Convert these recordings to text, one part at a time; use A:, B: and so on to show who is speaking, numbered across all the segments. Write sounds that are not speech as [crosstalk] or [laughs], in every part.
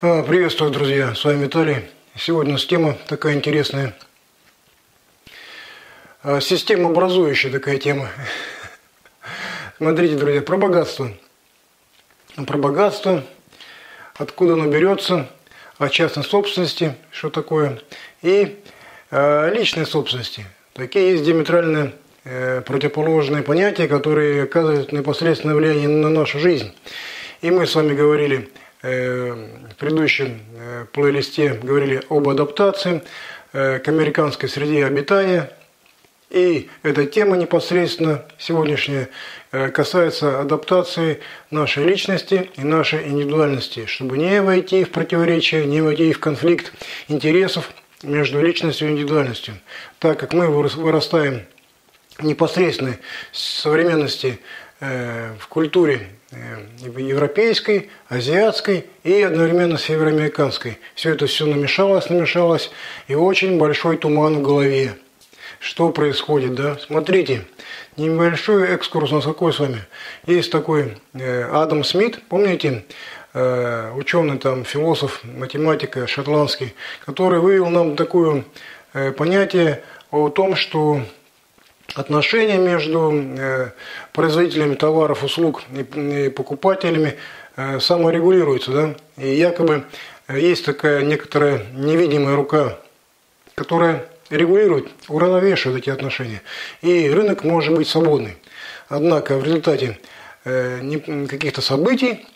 A: А, приветствую, друзья! С вами Виталий. Сегодня у нас тема такая интересная. А, система образующая такая тема. [laughs] Смотрите, друзья, про богатство. Про богатство, откуда оно берется, о частной собственности, что такое, и о личной собственности. Такие есть диаметрально э, противоположные понятия, которые оказывают непосредственное влияние на нашу жизнь. И мы с вами говорили в предыдущем э, плейлисте говорили об адаптации э, к американской среде обитания. И эта тема непосредственно сегодняшняя касается адаптации нашей личности и нашей индивидуальности, чтобы не войти в противоречие, не войти в конфликт интересов между личностью и индивидуальностью. Так как мы вырастаем непосредственно с современности в культуре Э, европейской, азиатской и одновременно североамериканской. Все это все намешалось, намешалось, и очень большой туман в голове. Что происходит, да? Смотрите, небольшой экскурс у нас какой с вами. Есть такой э, Адам Смит, помните, э, ученый там, философ, математик шотландский, который вывел нам такое понятие о том, что отношения между э, производителями товаров, услуг и покупателями э, саморегулируются. Да? И якобы э, есть такая некоторая невидимая рука, которая регулирует, уравновешивает эти отношения. И рынок может быть свободный. Однако в результате каких-то событий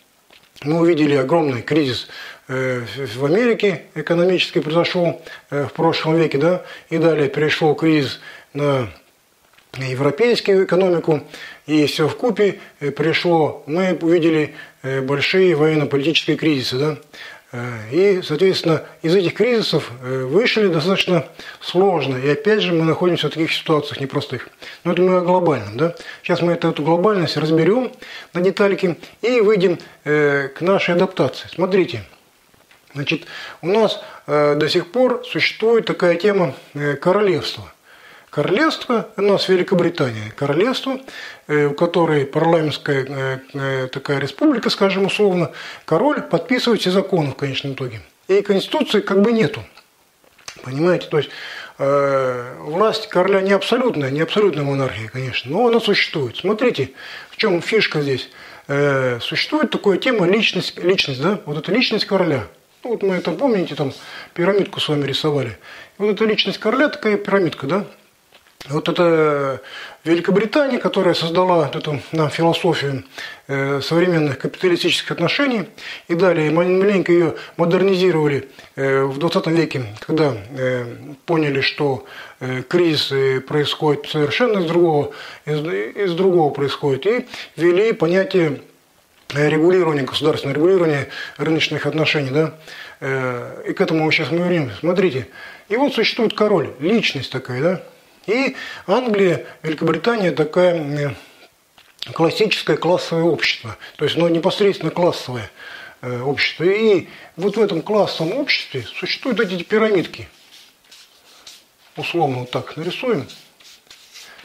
A: мы увидели огромный кризис в Америке экономический произошел в прошлом веке, да, и далее перешел кризис на европейскую экономику, и все в купе э, пришло, мы увидели э, большие военно-политические кризисы. Да? Э, и, соответственно, из этих кризисов вышли достаточно сложно. И опять же мы находимся в таких ситуациях непростых. Но это мы о глобальном. Да? Сейчас мы эту, эту глобальность разберем на детальки и выйдем к нашей адаптации. Смотрите. Значит, у нас до сих пор существует такая тема королевства – королевство, у нас Великобритания, королевство, э, у которой парламентская э, э, такая республика, скажем условно, король подписывает все законы в конечном итоге. И конституции как бы нету. Понимаете, то есть э, власть короля не абсолютная, не абсолютная монархия, конечно, но она существует. Смотрите, в чем фишка здесь. Э, существует такая тема личность, личность, да, вот эта личность короля. Ну, вот мы это помните, там пирамидку с вами рисовали. Вот эта личность короля такая пирамидка, да, вот это Великобритания, которая создала эту нам философию э, современных капиталистических отношений, и далее маленько ее модернизировали э, в 20 веке, когда э, поняли, что кризис происходит совершенно из другого, из, из другого происходит, и ввели понятие регулирования, государственного регулирования рыночных отношений. Да? И к этому сейчас мы вернемся. Смотрите, и вот существует король, личность такая, да? И Англия, Великобритания такая классическое классовое общество, то есть ну, непосредственно классовое э, общество. И вот в этом классовом обществе существуют эти пирамидки. Условно вот так нарисуем.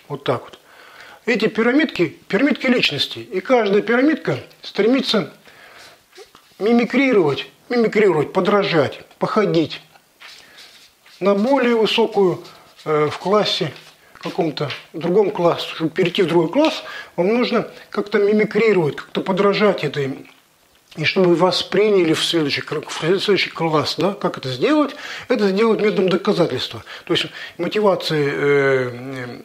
A: Вот так вот. Эти пирамидки, пирамидки личности. И каждая пирамидка стремится мимикрировать, мимикрировать, подражать, походить на более высокую Э, в классе, каком-то другом классе, чтобы перейти в другой класс, вам нужно как-то мимикрировать, как-то подражать этой и чтобы вас приняли в следующий, в следующий класс, да, как это сделать? Это сделать методом доказательства. То есть мотивацией э,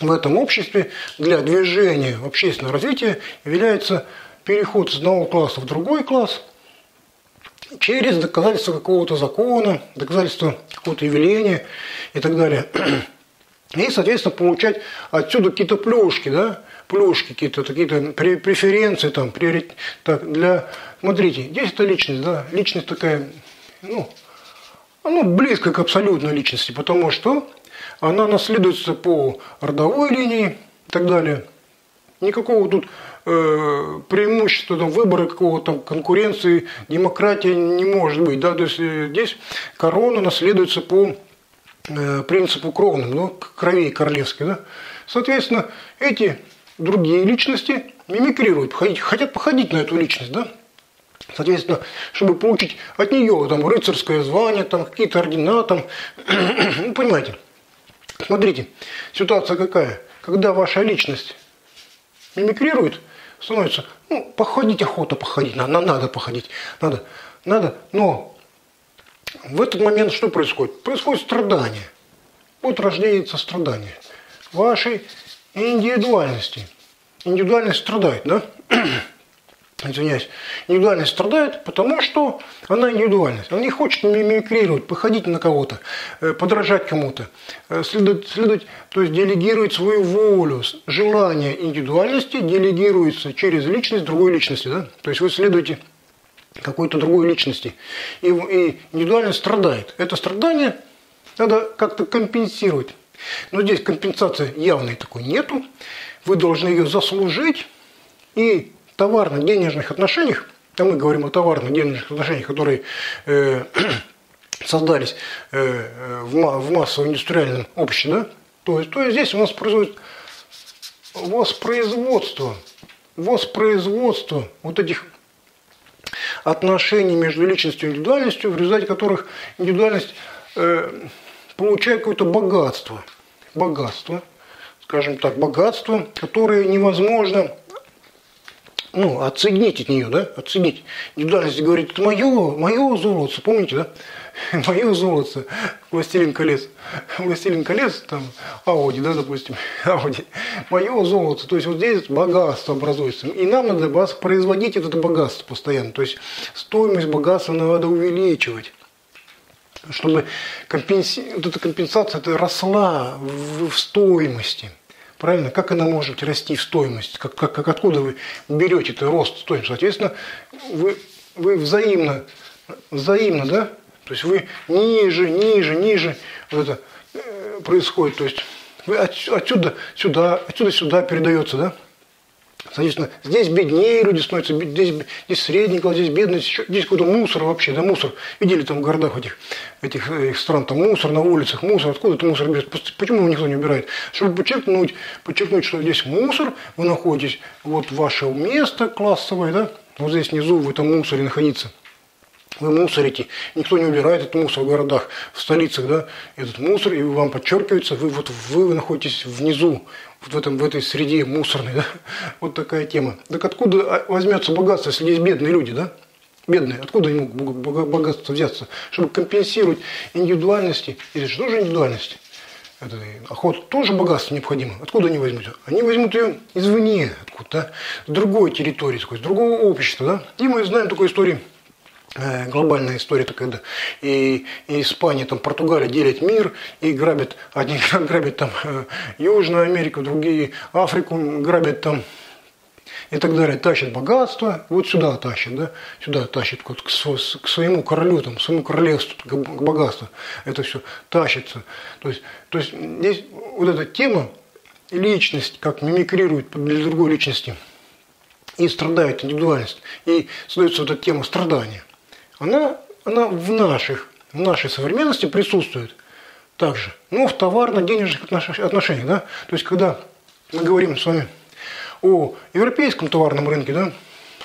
A: в этом обществе для движения общественного развития является переход с одного класса в другой класс – через доказательство какого-то закона, доказательство какого-то явления и так далее. [clears throat] И, соответственно, получать отсюда какие-то плюшки, да, плюшки, какие-то какие-то преференции там, приорит... так, для... Смотрите, здесь это личность, да, личность такая, ну, ну, близко к абсолютной личности, потому что она наследуется по родовой линии и так далее. Никакого тут преимущества там, выбора какого-то конкуренции, демократии не может быть. Да? То есть э, здесь корона наследуется по э, принципу кровным, ну, крови королевской. Да? Соответственно, эти другие личности мимикрируют, хотят походить на эту личность. Да? Соответственно, чтобы получить от нее там рыцарское звание, там какие-то ордена, там, [clears throat] ну, понимаете. Смотрите, ситуация какая? Когда ваша личность мимикрирует, становится, ну, походить охота походить, надо, надо походить, надо, надо, но в этот момент что происходит? Происходит страдание. Вот рождается страдание вашей индивидуальности. Индивидуальность страдает, да? [clears throat] извиняюсь, индивидуальность страдает, потому что она индивидуальность. Она не хочет мимикрировать, походить на кого-то, э, подражать кому-то, э, следовать, следовать, то есть делегировать свою волю, желание индивидуальности делегируется через личность другой личности. Да? То есть вы следуете какой-то другой личности. И, и индивидуальность страдает. Это страдание надо как-то компенсировать. Но здесь компенсации явной такой нету. Вы должны ее заслужить и товарно-денежных отношениях, а мы говорим о товарно-денежных отношениях, которые э, [clears throat] создались э, в, в массово-индустриальном обществе, да, то есть, то есть здесь у нас происходит воспроизводство, воспроизводство вот этих отношений между личностью и индивидуальностью, в результате которых индивидуальность э, получает какое-то богатство, богатство, скажем так, богатство, которое невозможно ну, отсоединить от нее, да, отсоединить. Индивидуальность говорит, это мое, мое золото, помните, да? [laughs] Мое золото, Властелин колец. Властелин колец, там, Ауди, да, допустим, [laughs] Ауди. Мое золото, то есть вот здесь богатство образуется. И нам надо производить это богатство постоянно. То есть стоимость богатства надо увеличивать чтобы компенси... вот эта компенсация это росла в, в стоимости. Правильно? Как она может расти в стоимость? Как, как, как, откуда вы берете этот рост стоимости? Соответственно, вы, вы взаимно, взаимно, да? То есть вы ниже, ниже, ниже вот это э, происходит. То есть вы отсюда сюда, отсюда сюда передается, да? Соответственно, здесь беднее люди становятся, здесь, здесь средний класс, здесь бедность, здесь какой-то мусор вообще, да, мусор. Видели там в городах этих, этих, этих стран, там мусор на улицах, мусор, откуда это мусор берет? Почему его никто не убирает? Чтобы подчеркнуть, подчеркнуть, что здесь мусор, вы находитесь, вот ваше место классовое, да, вот здесь внизу в этом мусоре находиться – вы мусорите, никто не убирает этот мусор в городах, в столицах, да, этот мусор, и вам подчеркивается, вы вот вы находитесь внизу, вот в, этом, в этой среде мусорной, да, [laughs] вот такая тема. Так откуда возьмется богатство, если есть бедные люди, да? Бедные, откуда могут богатство взяться? Чтобы компенсировать индивидуальности, или что же индивидуальность? Это, охота тоже богатство необходимо. Откуда они возьмут? Они возьмут ее извне, откуда-то, с другой территории, с другого общества, да? И мы знаем такую историю глобальная история такая, да. И, и Испания, там, Португалия делят мир и грабят, одни [laughs] грабят там э, Южную Америку, другие Африку грабят там и так далее, тащат богатство, вот сюда тащат, да, сюда тащат к, к, к своему королю, там, своему королевству, к богатству, это все тащится. То есть, то есть здесь вот эта тема, личность, как мимикрирует для другой личности, и страдает индивидуальность, и создается вот эта тема страдания она, она в, наших, в нашей современности присутствует также. Ну, в товарно-денежных отношениях. Да? То есть, когда мы говорим с вами о европейском товарном рынке, да,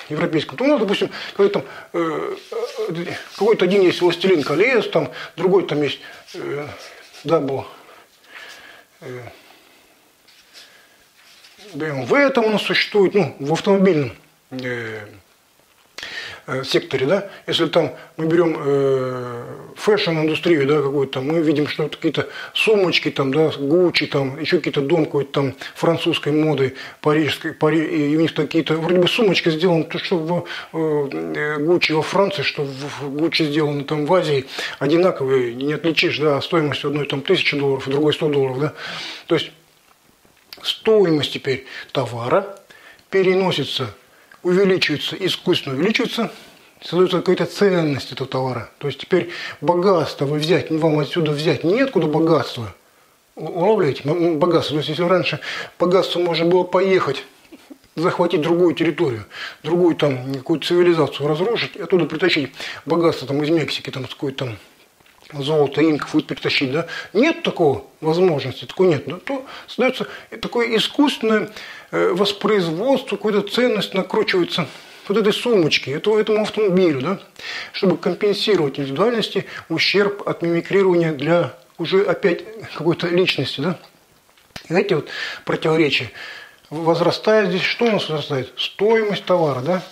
A: европейском, то у нас, допустим, какой-то э, э, какой-то один есть «Властелин колец», там, другой там есть э, «Дабл», э, BMW там у нас существует, ну, в автомобильном э, Э, секторе, да, если там мы берем э, fashion-индустрию, да, какую-то, мы видим, что какие-то сумочки, там, да, Гуччи, там, еще какие-то дом какой-то там французской моды, парижской, Пари, и у них какие-то, вроде бы сумочки сделаны, то, что в э, Гуччи во Франции, что в Гуччи сделано там в Азии, одинаковые, не отличишь, да, стоимость одной там тысячи долларов, другой сто долларов, да, то есть стоимость теперь товара переносится увеличивается, искусственно увеличивается, создается какая-то ценность этого товара. То есть теперь богатство вы взять, вам отсюда взять неоткуда богатство. Улавливаете? Богатство. То есть если раньше богатство можно было поехать, захватить другую территорию, другую там какую-то цивилизацию разрушить, оттуда притащить богатство там из Мексики, там какой-то там золото инков будет притащить, да, нет такого возможности, такой нет, да, то создается такое искусственное э, воспроизводство, какая-то ценность накручивается вот этой сумочке, этому, этому автомобилю, да, чтобы компенсировать индивидуальности ущерб от мимикрирования для уже опять какой-то личности, да. И эти вот противоречия возрастает здесь, что у нас возрастает? Стоимость товара, да?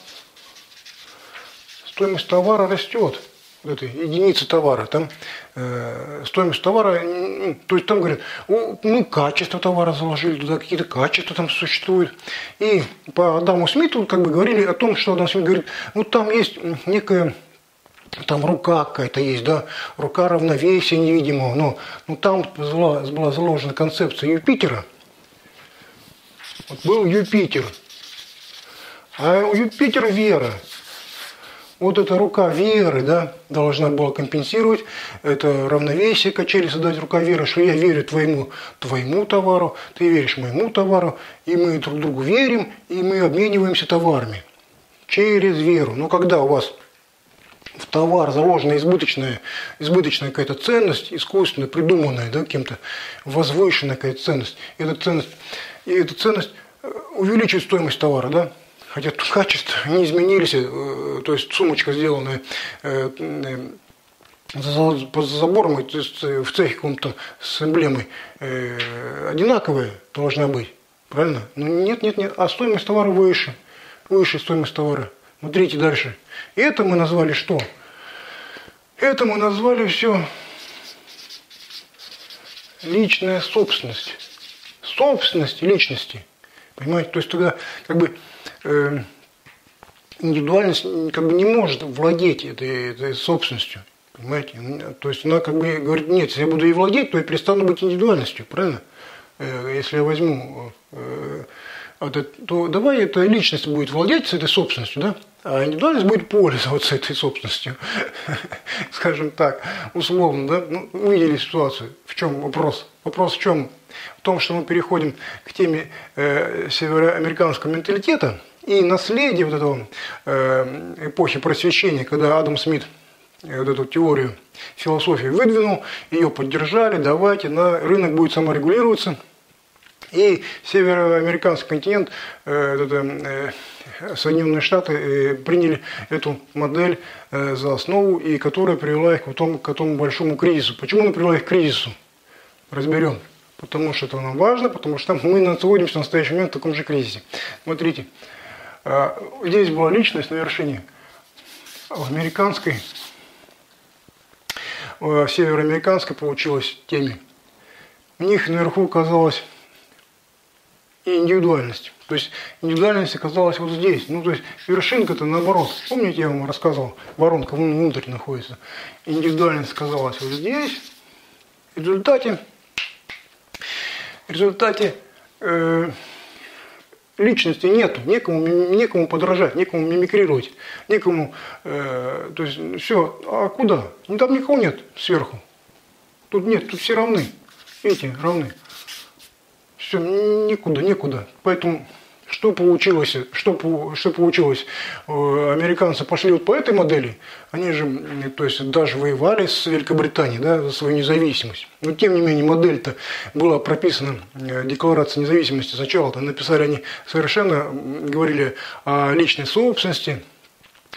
A: Стоимость товара растет этой единицы товара, там э, стоимость товара, ну, то есть там говорят, ну, качество товара заложили туда, какие-то качества там существуют. И по Адаму Смиту как бы говорили о том, что Адам Смит говорит, ну, там есть некая там рука какая-то есть, да, рука равновесия невидимого, но, но там была, была заложена концепция Юпитера. Вот был Юпитер, а у Юпитера вера – вот эта рука веры, да, должна была компенсировать это равновесие качели, создать рука веры, что я верю твоему, твоему товару, ты веришь моему товару, и мы друг другу верим, и мы обмениваемся товарами через веру. Но когда у вас в товар заложена избыточная, избыточная какая-то ценность, искусственно придуманная, да, кем-то возвышенная какая-то ценность, эта ценность, и эта ценность э, увеличивает стоимость товара, да, хотя тут качества не изменились, э, то есть сумочка сделанная э, э, за забором, то есть в цехе каком-то с эмблемой одинаковая должна быть, правильно? Но ну, нет, нет, нет, а стоимость товара выше, выше стоимость товара. Смотрите дальше. Это мы назвали что? Это мы назвали все личная собственность. Собственность личности. Понимаете? То есть тогда как бы индивидуальность как бы не может владеть этой, этой собственностью. Понимаете? То есть она как бы говорит, нет, если я буду ей владеть, то я перестану быть индивидуальностью, правильно? Э, если я возьму, э, то давай эта личность будет владеть этой собственностью, да? А индивидуальность будет пользоваться этой собственностью, [laughs] скажем так, условно, да? Ну, увидели ситуацию. В чем вопрос? Вопрос в чем? В том, что мы переходим к теме э, североамериканского менталитета и наследия вот этого э, эпохи просвещения, когда Адам Смит э, вот эту теорию философии выдвинул, ее поддержали, давайте, на рынок будет саморегулироваться. И североамериканский континент, э, это, э, Соединенные Штаты приняли эту модель за основу, и которая привела их к тому, к тому большому кризису. Почему она привела их к кризису? Разберем. Потому что это нам важно, потому что мы находимся в настоящий момент в таком же кризисе. Смотрите, здесь была личность на вершине в американской, в североамериканской получилась теме. У них наверху оказалась индивидуальность. То есть индивидуальность оказалась вот здесь. Ну, то есть вершинка-то наоборот. Помните, я вам рассказывал, воронка внутрь находится. Индивидуальность оказалась вот здесь. В результате, в результате э, личности нету, некому, некому подражать, некому мимикрировать, некому, э, то есть все, а куда? Ну там никого нет сверху. Тут нет, тут все равны. Видите, равны. Все, никуда, некуда. Поэтому что получилось? Что, что получилось? Э, американцы пошли вот по этой модели. Они же, то есть, даже воевали с Великобританией да, за свою независимость. Но, тем не менее, модель-то была прописана, э, декларация независимости сначала-то написали они совершенно, говорили о личной собственности,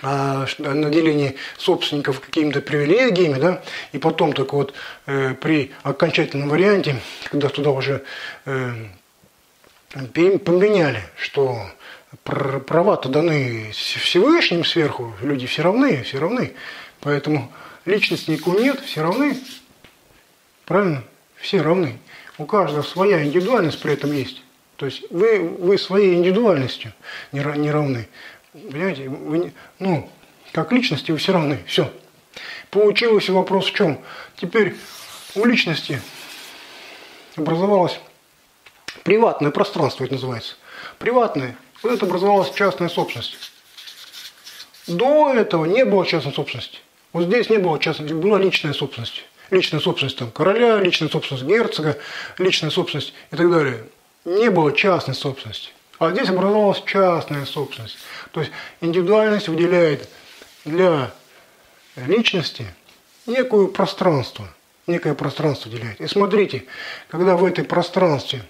A: о наделении собственников какими-то привилегиями, да, и потом только вот э, при окончательном варианте, когда туда уже э, поменяли, что права-то даны Всевышним сверху, люди все равны, все равны. Поэтому личности никого нет, все равны. Правильно? Все равны. У каждого своя индивидуальность при этом есть. То есть вы, вы своей индивидуальностью не, не равны. Понимаете? Вы, ну, как личности вы все равны. Все. Получился вопрос в чем? Теперь у личности образовалась Приватное пространство это называется. Приватное. Вот это образовалась частная собственность. До этого не было частной собственности. Вот здесь не было частной, была личная собственность. Личная собственность там, короля, личная собственность герцога, личная собственность и так далее. Не было частной собственности. А здесь образовалась частная собственность. То есть индивидуальность выделяет для личности некое пространство. Некое пространство выделяет. И смотрите, когда в этой пространстве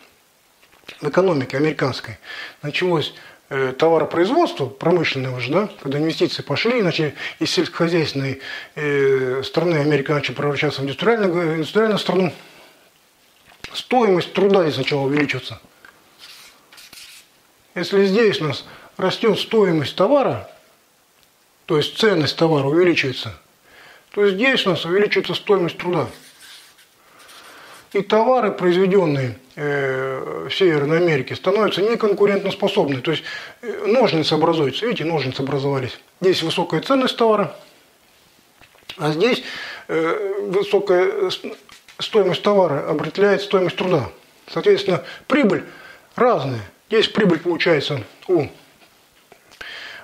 A: в экономике американской началось э, товаропроизводства промышленного же, да, когда инвестиции пошли, иначе из сельскохозяйственной э, страны Америка начала превращаться в индустриальную, индустриальную страну, стоимость труда здесь начала увеличиваться. Если здесь у нас растет стоимость товара, то есть ценность товара увеличивается, то здесь у нас увеличивается стоимость труда. И товары, произведенные э, в Северной Америке, становятся неконкурентоспособны. То есть э, ножницы образуются. Видите, ножницы образовались. Здесь высокая ценность товара, а здесь э, высокая стоимость товара определяет стоимость труда. Соответственно, прибыль разная. Здесь прибыль получается у,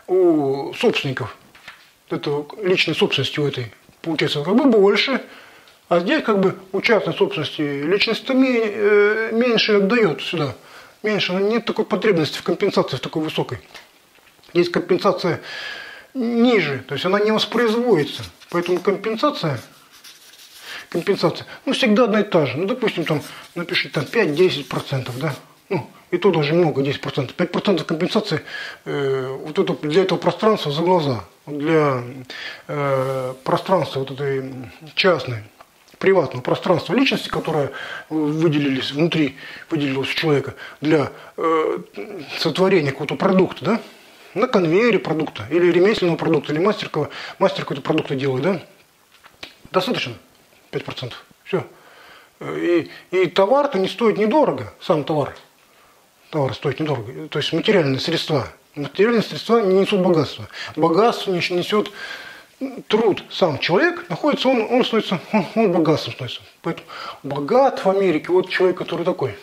A: у собственников, это личной собственности у этой, получается как бы больше, а здесь как бы у частной собственности личность э, меньше отдает сюда. Меньше, нет такой потребности в компенсации в такой высокой. Есть компенсация ниже, то есть она не воспроизводится. Поэтому компенсация, компенсация, ну, всегда одна и та же. Ну, допустим, там, напишите там 5-10%, да. Ну, и то даже много, 10%. 5% компенсации э, вот это, для этого пространства за глаза, для э, пространства вот этой частной приватного пространства личности, которое выделились внутри, выделилось у человека для э, сотворения какого-то продукта, да, на конвейере продукта, или ремесленного продукта, или мастер, мастер какой-то продукта делает, да, достаточно 5%. Все. И, и товар-то не стоит недорого, сам товар. Товар стоит недорого. То есть материальные средства. Материальные средства не несут богатства. Богатство несет труд сам человек находится, он, он становится, он, он богатством становится. Поэтому богат в Америке вот человек, который такой.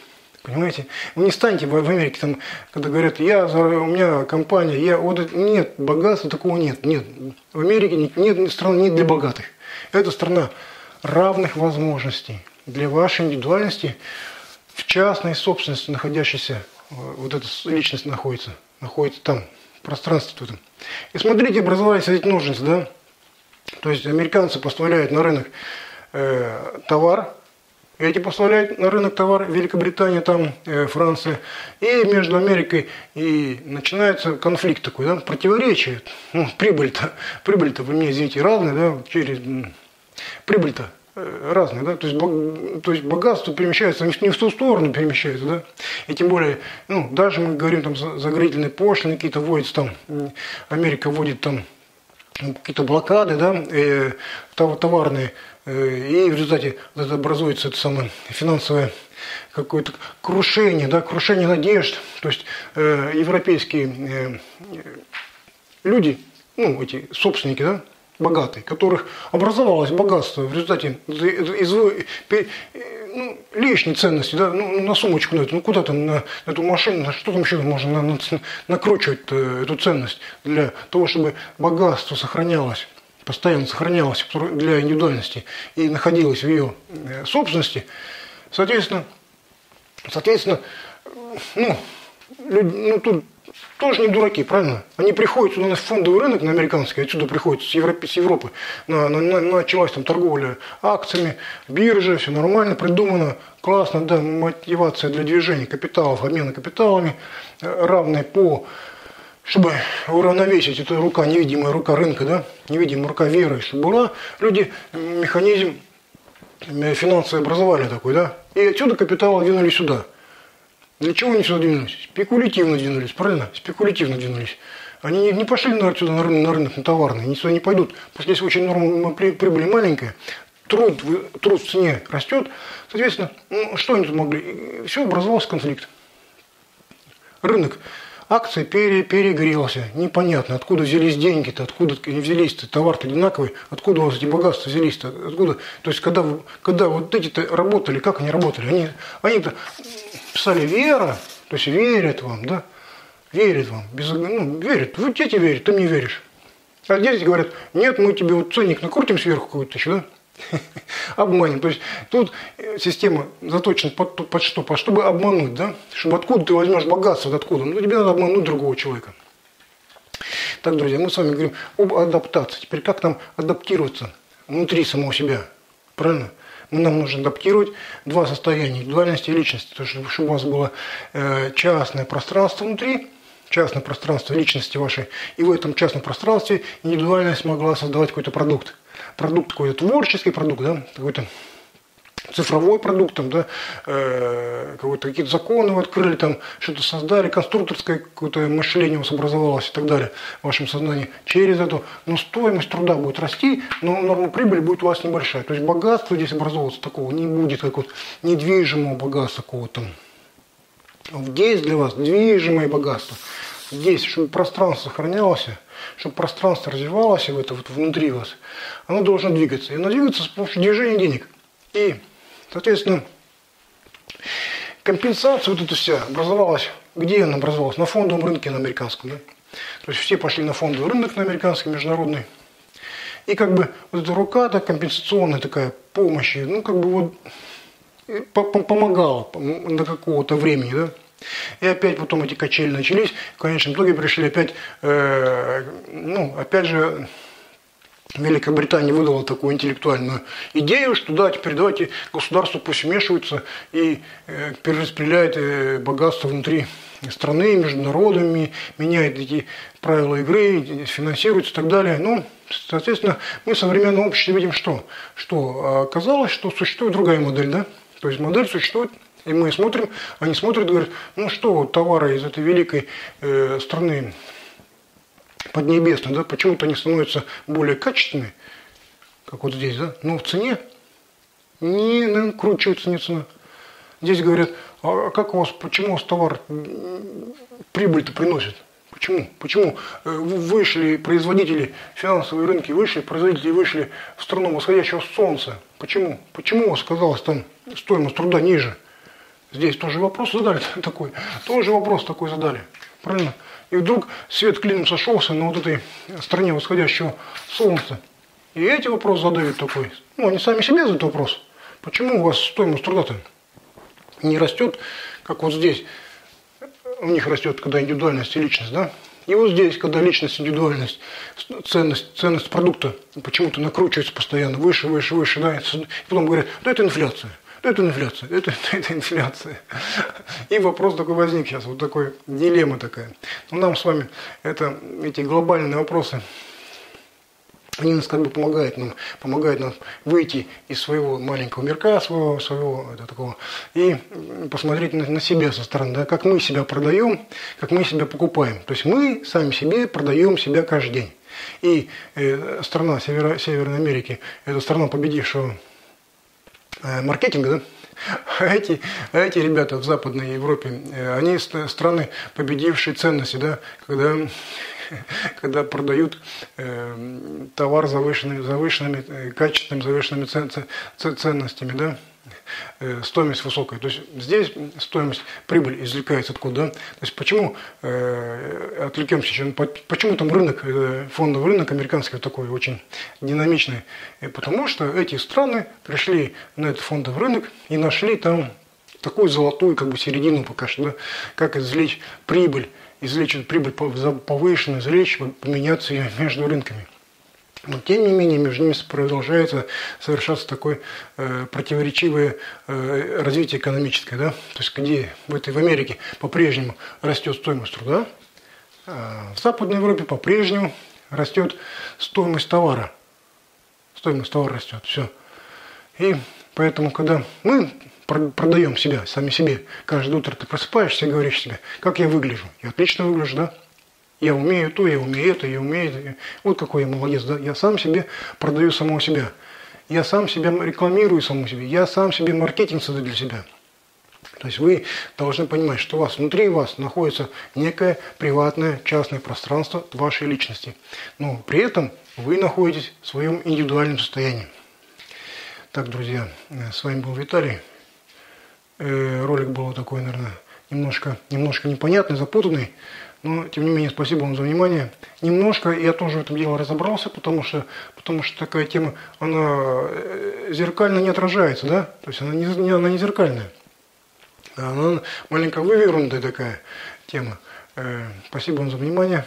A: Понимаете? Вы не станете в Америке, там, когда говорят, я, у меня компания, я, вот нет, богатства такого нет, нет. В Америке нет, нет страны нет для богатых. Это страна равных возможностей для вашей индивидуальности в частной собственности находящейся, вот эта личность находится, находится там, в пространстве этом. И смотрите, образовались эти ножницы, да? То есть американцы поставляют на рынок э, товар, эти поставляют на рынок товар Великобритания, там э, Франция, и между Америкой и начинается конфликт такой, да, противоречие. Ну, прибыль-то, прибыль-то, вы меня извините, разная, да, через прибыль-то э, разная, да, то есть, то есть богатство перемещается не в ту сторону перемещается, да, и тем более, ну, даже мы говорим там заградительные пошлины какие-то вводятся там, Америка вводит там какие-то блокады, да, э, товарные, э, и в результате образуется это самое финансовое какое-то крушение, да, крушение надежд, то есть э, европейские э, люди, ну, эти собственники, да, богатые, которых образовалось богатство в результате из, ну, лишней ценности, да, ну, на сумочку на эту, ну, куда там, на, на эту машину, на что там еще можно на, на, накручивать э, эту ценность для того, чтобы богатство сохранялось, постоянно сохранялось для индивидуальности и находилось в ее э, собственности, соответственно, соответственно, ну, люди, ну, тут тоже не дураки, правильно? Они приходят сюда на фондовый рынок, на американский, отсюда приходят с Европы, с Европы. На, на, на, началась там торговля акциями, биржа, все нормально, придумано, классно, да, мотивация для движения капиталов, обмена капиталами, э, равная по чтобы уравновесить эту рука, невидимая рука рынка, да, невидимая рука веры, чтобы была, люди механизм финансовое образование такой, да, и отсюда капиталы двинули сюда – для чего они сюда двинулись? Спекулятивно двинулись, правильно? Спекулятивно двинулись. Они не пошли отсюда на рынок, на рынок, на товарный, они сюда не пойдут. Потому что здесь очень норма прибыли маленькая, труд, труд в цене растет. Соответственно, ну, что они тут могли? Все, образовался конфликт. Рынок акции пере, перегрелся. Непонятно, откуда взялись деньги-то, откуда взялись-то, товар-то одинаковый, откуда у вас эти богатства взялись-то, откуда. То есть, когда, когда вот эти-то работали, как они работали? Они, они-то писали вера, то есть верят вам, да, верят вам, без, ну, верят, вот дети верят, ты мне веришь. А дети говорят, нет, мы тебе вот ценник накрутим сверху какой-то еще, да, [laughs] обманем. То есть тут система заточена под, под что? Под чтобы обмануть, да? Чтобы откуда ты возьмешь богатство, откуда? Ну, тебе надо обмануть другого человека. Так, друзья, мы с вами говорим об адаптации. Теперь как нам адаптироваться внутри самого себя? Правильно? Нам нужно адаптировать два состояния, индивидуальности и личности. То, есть, чтобы у вас было э, частное пространство внутри, частное пространство личности вашей, и в этом частном пространстве индивидуальность могла создавать какой-то продукт. Продукт какой-то творческий продукт, да, какой-то цифровой продукт, там, да, э, какие-то законы вы открыли, там, что-то создали, конструкторское какое-то мышление у вас образовалось и так далее в вашем сознании. Через это, но здесь труда будет расти, но норма прибыли будет у вас небольшая. То есть богатство здесь образовываться такого не будет, как вот недвижимого богатства какого-то. Здесь для вас движимое богатство. Здесь, чтобы пространство сохранялось, чтобы пространство развивалось в это вот внутри вас, оно должно двигаться. И оно двигается с помощью движения денег. И Соответственно, компенсация вот эта вся образовалась, где она образовалась? На фондовом рынке на американском. Да? То есть все пошли на фондовый рынок на американский, международный. И как бы вот эта рука, да, компенсационная такая помощь, ну как бы вот э, помогала до какого-то времени, да. И опять потом эти качели начались, в конечном итоге пришли опять, э, ну, опять же, Великобритания выдала такую интеллектуальную идею, что да, теперь давайте государство пусть вмешивается и э, перераспределяет э, богатство внутри страны, между народами, меняет эти правила игры, финансируется и так далее. Ну, соответственно, мы в современном обществе видим что? Что оказалось, что существует другая модель, да? То есть модель существует, и мы смотрим, они смотрят говорят, ну что, товары из этой великой э, страны Поднебесной, да, почему-то они становятся более качественными, как вот здесь, да, но в цене не накручивается не цена. Здесь говорят, а как у вас, почему у вас товар прибыль-то приносит? Почему? Почему э, вышли производители, финансовые рынки вышли, производители вышли в страну восходящего солнца? Почему? Почему у вас оказалась там стоимость труда ниже? Здесь тоже вопрос задали [laughs] такой. Тоже вопрос такой задали. Правильно? И вдруг свет клином сошелся на вот этой стороне восходящего солнца. И эти вопросы задают такой. Ну, они сами себе задают вопрос. Почему у вас стоимость труда-то не растет, как вот здесь? У них растет, когда индивидуальность и личность, да? И вот здесь, когда личность, индивидуальность, ценность, ценность продукта почему-то накручивается постоянно выше, выше, выше, да, и потом говорят, да это инфляция. Это инфляция, это, [laughs] это инфляция. И вопрос такой возник сейчас, вот такой дилемма такая. Но нам с вами это, эти глобальные вопросы, они нас как бы помогают нам, помогают нам выйти из своего маленького мирка, своего, своего это, такого, и посмотреть на, на себя со стороны, да, как мы себя продаем, как мы себя покупаем. То есть мы сами себе продаем себя каждый день. И э, страна Северо, Северной Америки, это страна победившего маркетинга, да? А эти, а эти ребята в Западной Европе, э, они страны, победившие ценности, да, когда, [laughs] когда продают э, товар завышенными, завышенными э, качественными, завышенными цен, ценностями, да, Э, стоимость высокая. То есть здесь стоимость, прибыль извлекается откуда. Да? То есть почему, э, отвлекемся почему там рынок, э, фондовый рынок американский такой очень динамичный? Потому что эти страны пришли на этот фондовый рынок и нашли там такую золотую как бы середину пока что, да? как извлечь прибыль, извлечь прибыль повышенную, извлечь, поменяться между рынками. Но тем не менее между ними продолжается совершаться такое э, противоречивое э, развитие экономическое, да, то есть где в этой в Америке по-прежнему растет стоимость труда, а в Западной Европе по-прежнему растет стоимость товара, стоимость товара растет, все. И поэтому, когда мы продаем себя, сами себе, каждое утро ты просыпаешься и говоришь себе, как я выгляжу, я отлично выгляжу, да, я умею то, я умею это, я умею это. Вот какой я молодец. Да? Я сам себе продаю самого себя. Я сам себя рекламирую самому себе. Я сам себе маркетинг создаю для себя. То есть вы должны понимать, что у вас внутри вас находится некое приватное, частное пространство вашей личности. Но при этом вы находитесь в своем индивидуальном состоянии. Так, друзья, с вами был Виталий. Э, ролик был такой, наверное, немножко, немножко непонятный, запутанный. Но, тем не менее, спасибо вам за внимание. Немножко я тоже в этом деле разобрался, потому что, потому что такая тема, она э, зеркально не отражается, да? То есть она не, она не зеркальная. Она маленько вывернутая такая тема. Э, спасибо вам за внимание.